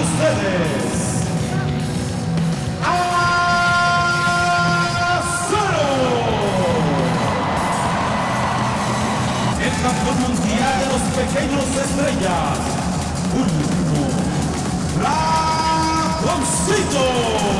ustedes, Acero. El campeón mundial de los pequeños estrellas, último, Dragoncito.